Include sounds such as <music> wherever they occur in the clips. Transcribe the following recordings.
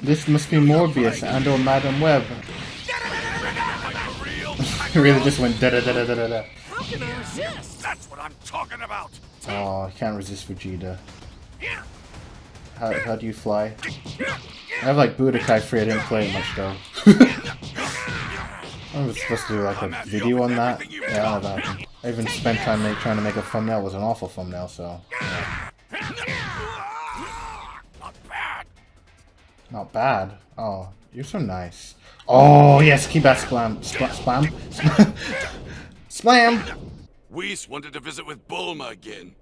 This must be Morbius and or Madam Web. <laughs> really just went da da da da da da. How can I resist? That's what I'm talking about. Oh, I can't resist Vegeta. How, how do you fly? I have like Budokai free, I didn't play it much though. <laughs> I was supposed to do like a video on that. Yeah, I don't know that. Uh, I even spent time make, trying to make a thumbnail. It was an awful thumbnail, so. Yeah. Not bad. Oh, you're so nice. Oh, yes, keep that splam. Splam? <laughs> Splam? Splam! Whis wanted to visit with Bulma again.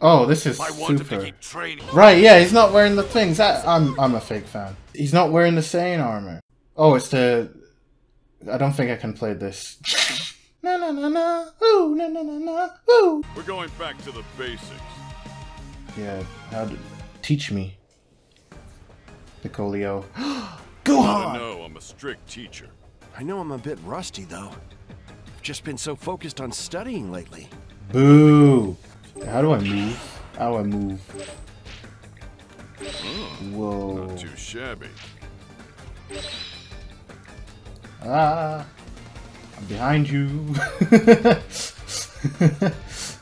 Oh, this is I want him to super. Right, yeah, he's not wearing the things. That, I'm, I'm a fake fan. He's not wearing the Saiyan armor. Oh, it's the... I don't think I can play this. na na na na, ooh, na na na na, ooh. We're going back to the basics. Yeah, how to... Teach me. Piccolio. I <gasps> know I'm a strict teacher. I know I'm a bit rusty, though. I've just been so focused on studying lately. Boo! How do I move? How do I move? Whoa. Not too shabby. Ah, I'm behind you. <laughs>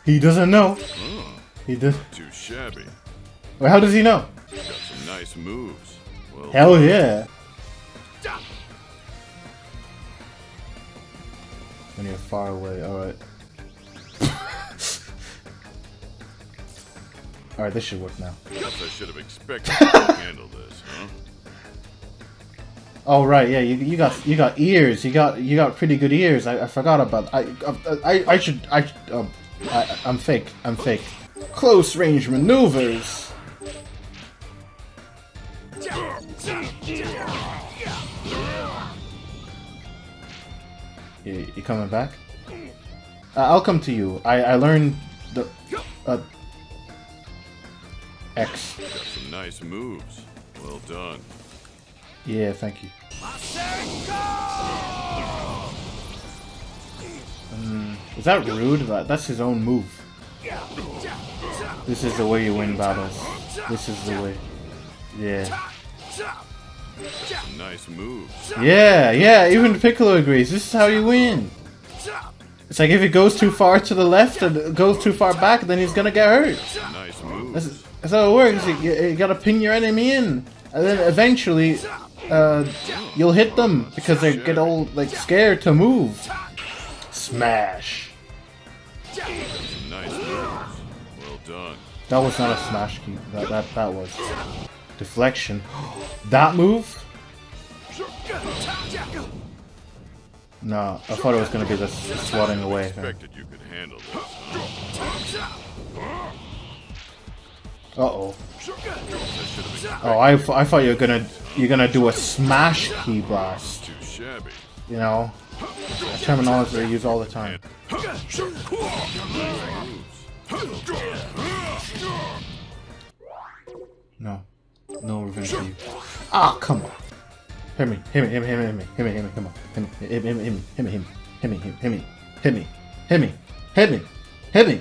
he doesn't know. He does. Too shabby. Well, how does he know? Got some nice moves. Well, Hell yeah. When you're far away, alright. <laughs> alright, this should work now. guess I should have expected you to handle this, huh? Oh right, yeah, you, you got you got ears. You got you got pretty good ears. I, I forgot about. I I I should I um I I'm fake. I'm fake. Close range maneuvers. You, you coming back? Uh, I'll come to you. I I learned the uh X. Got some nice moves. Well done. Yeah, thank you. Mm, is that rude? That, that's his own move. This is the way you win battles. This is the way. Yeah. Nice moves. Yeah, yeah, even Piccolo agrees. This is how you win. It's like if it goes too far to the left and goes too far back, then he's gonna get hurt. Nice moves. That's, that's how it works. You, you, gotta pin your enemy in, and then eventually, uh, you'll hit them because they get all like scared to move. Smash. Nice moves. Well done. That was not a smash ki. That that that was deflection. that move? No, I thought it was gonna be the, the swatting away. Expected you could handle this. Uh oh. Oh, I, I thought you were gonna you're gonna do a smash ki blast. You know, a terminology they use all the time. No, no revenge for you. Ah, come on. Hit me, hit me, hit me, hit me, hit me, hit me, hit me, come on. Hit me, hit me, hit me, hit me, hit me, hit me, hit me, hit me, hit me, hit me, hit me.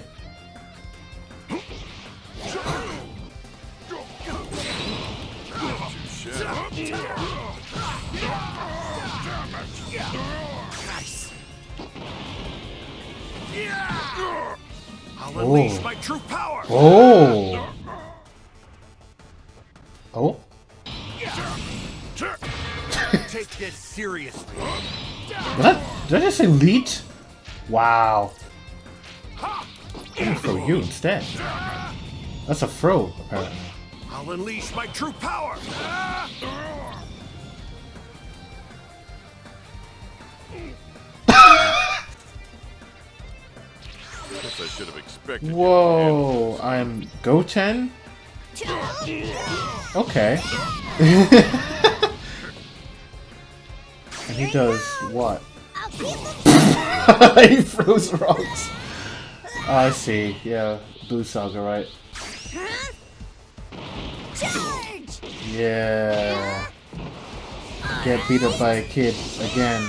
I'll Oh. unleash my true power! Oh. Oh. Take this seriously. Did I, did I just say leet? Wow. I'm gonna throw you instead. That's a throw, apparently. I'll unleash my true power! I should have expected Whoa, I'm Goten? Okay. <laughs> and he does what? <laughs> he throws rocks. I see, yeah, Buu Saga, right? Yeah. Get beat up by a kid again.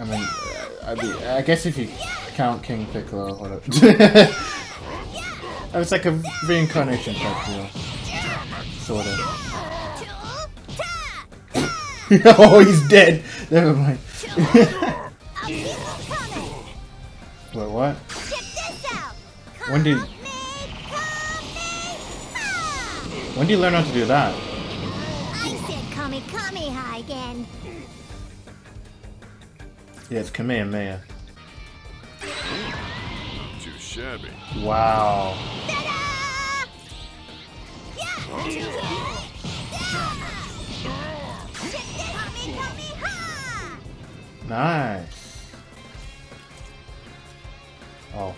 I mean, uh, I mean, I guess if you count King Piccolo, whatever. <laughs> it's like a reincarnation type deal, sort of. <laughs> oh, he's dead. Never mind. I'll keep you coming. Wait, what? Check this out. When did Come when do you learn how to do that? I said Kami Kameha again. Yeah, it's Kamehameha. Shabby. Wow. Ta-da! Yeah! Kami Kameha! Nice. Oh.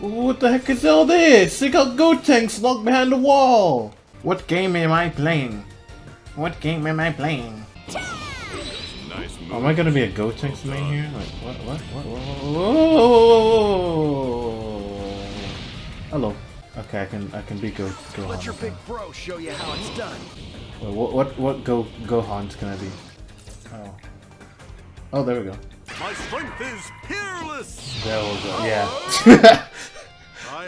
What the heck is all this? They got Gotenks locked behind the wall. What game am I playing? What game am I playing? Nice. Oh, am I gonna be a Gotenks main here? Like what? What? What? Whoa, whoa, Hello. Okay, I can I can be Go Gohan. Let your big bro show you how it's done. Wait, what what what Go Gohan's gonna be? Oh. Oh, there we go. My strength is peerless. There we go. Yeah. <laughs> <laughs>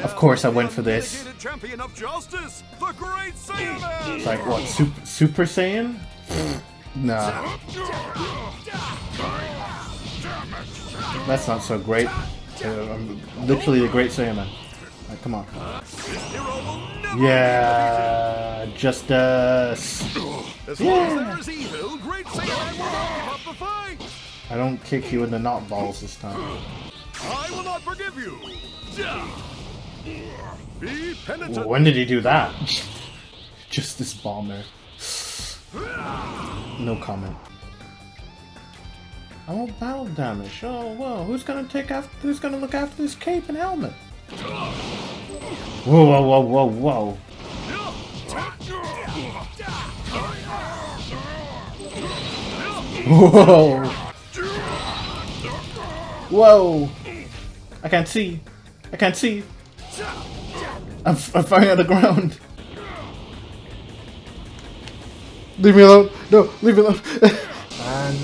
Of course I went for this. champion of justice, the Great Saiyaman. It's like what? Super Super Saiyan? <laughs> nah. That's not so great. Uh, I'm literally the Great Saiyaman. Like, come on. This hero will never Yeah, justice. As long as evil, Great Saiyaman will not give up the fight. I don't kick you in the knot balls this time. I will not forgive you. Be penitent. Well, when did he do that? Justice bomber. No comment. I want battle damage. Oh well, who's gonna take after? Who's gonna look after this cape and helmet? Whoa, whoa, whoa, whoa, whoa! Whoa! Whoa! I can't see. I can't see. I'm, I'm falling on the ground. Leave me alone. No, leave me alone. and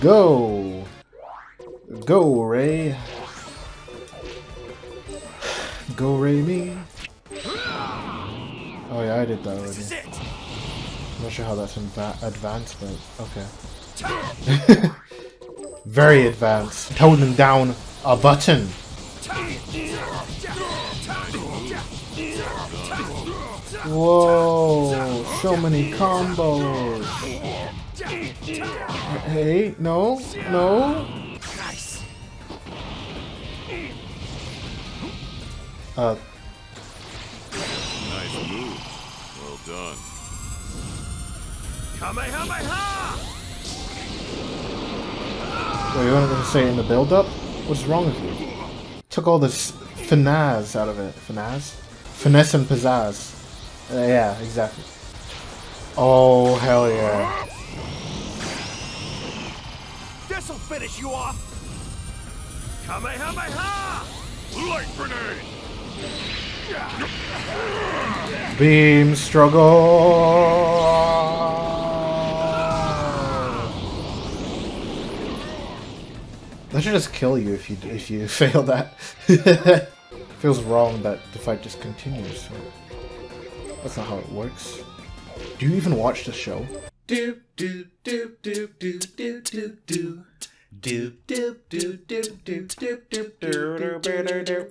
go. Go, Ray. Go, Ray, me. Oh, yeah, I did that already. I'm not sure how that's advanced, but okay. <laughs> Very advanced. Holding down a button. Whoa, so many combos. Hey, no, no. Uh, Nice move. Well done. Kamehameha! wait, you wanted to say in the build-up? What's wrong with you? Took all this finesse out of it. Finesse? Finesse and pizzazz. Uh, yeah, exactly. Oh, hell yeah. This'll finish you off! Kamehameha! Light grenade. Beam struggle. That should just kill you if you if you fail that. Feels wrong that the fight just continues. That's not how it works. Do you even watch the show? Do do do do do do do do. Do do do do do do do do do do do